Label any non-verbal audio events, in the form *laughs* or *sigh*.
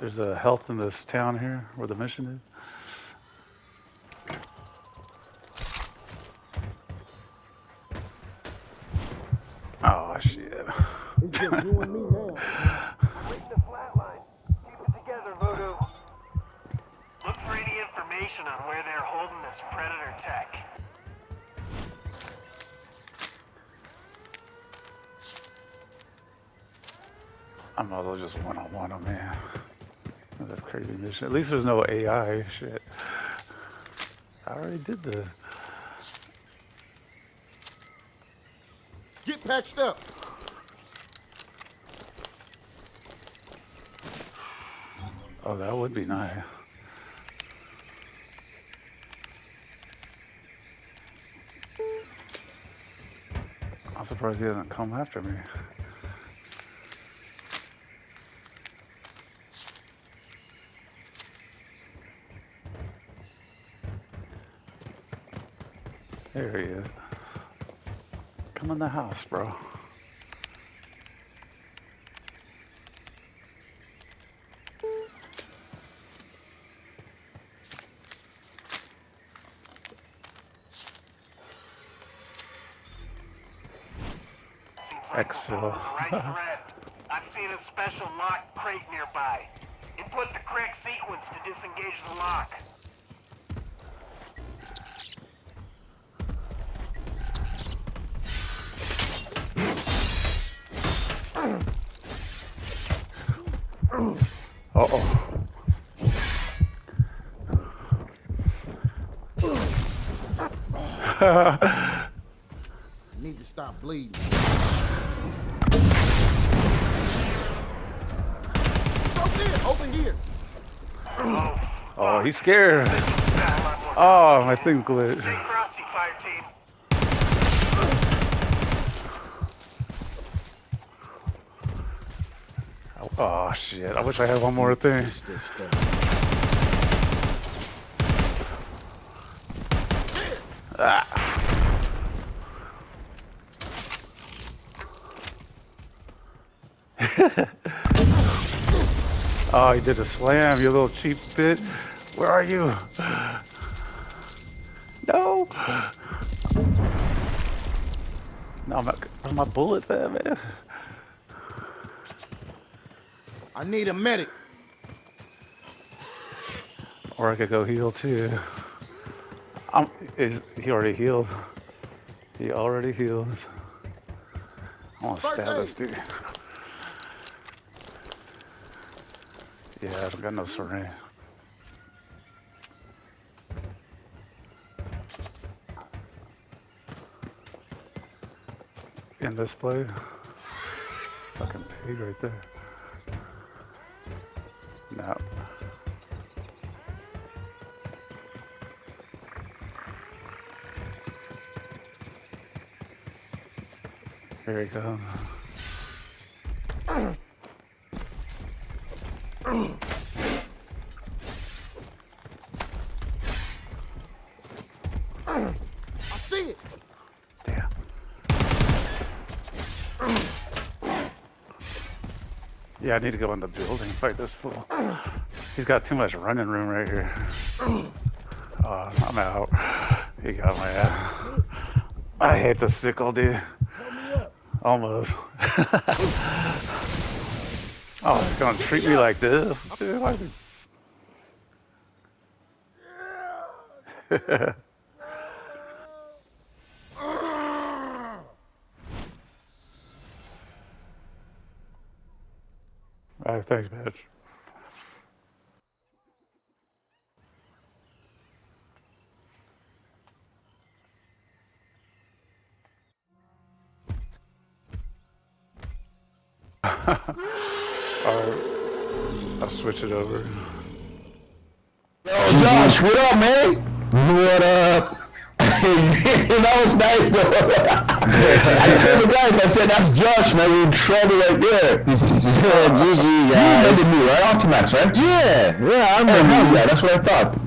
There's a health in this town here where the mission is. Oh shit. *laughs* It's just you and me now. Break the flatline. Keep it together, Voodoo. Look for any information on where they're holding this Predator tech. I might as well just one on one them, man. That's crazy mission. At least there's no AI shit. I already did the. Get patched up. Oh, that would be nice. I'm surprised he hasn't come after me. There he is. Come in the house, bro. Seems Exfil. right thread. I've seen a special locked crate nearby. Input the correct sequence to disengage the lock. Uh oh. *laughs* Need to stop bleeding. Open here. Oh, Oh, he's scared. Oh, my thing glitched. Oh shit! I wish I had one more thing. Ah. Stuff. *laughs* Oh, he did a slam, you little cheap bit. Where are you? No. No, my, my bullets at, man? I need a medic. Or I could go heal too. I'm, is, he already healed. He already healed. I want to stab this dude. Yeah, I don't got no syringe. In this place. Fucking pig right there. No. Here he comes. I see it. Yeah, I need to go in the building fight this fool. He's got too much running room right here. Oh, I'm out. He got my ass. I hate the sickle, dude. Almost. *laughs* oh, he's gonna treat me like this, dude. *laughs* Why did- All right, thanks, bitch. *laughs* Alright, I'll switch it over. Josh, what up, man? What up? *laughs* that was nice though. *laughs* I told the guys, I said, that's Josh, man. We're in trouble right there. *laughs* GG, guys. You remember me, right? Optimax, right? Yeah, yeah, I oh, remember. Yeah, that's what I thought.